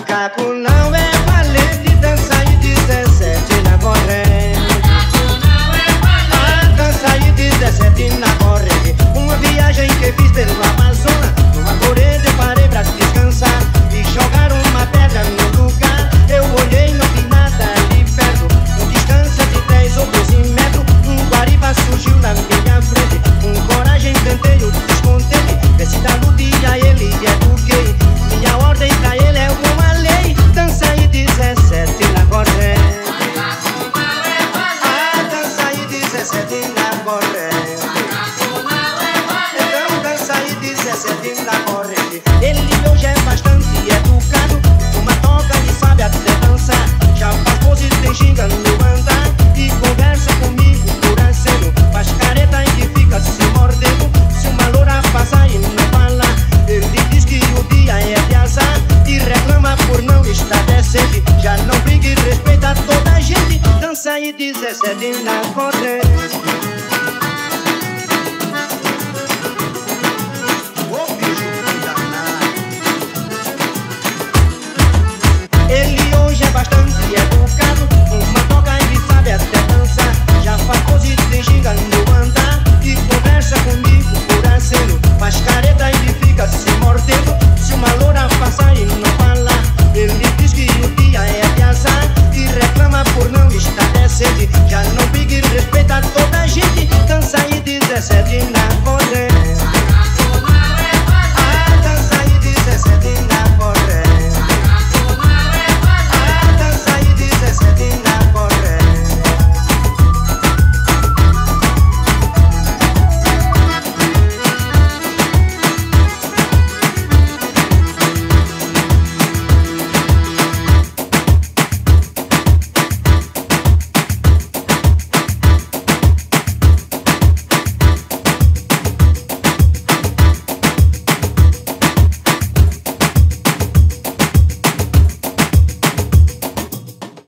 macaco não sente, já não brigue, respeita toda a gente. Dança e 17 na conta. vista é sede. Já não Big respeita toda a gente. Cansa e 17 na voz.